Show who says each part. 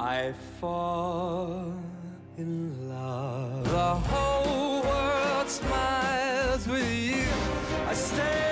Speaker 1: I fall in love. The whole world smiles with you. I stay.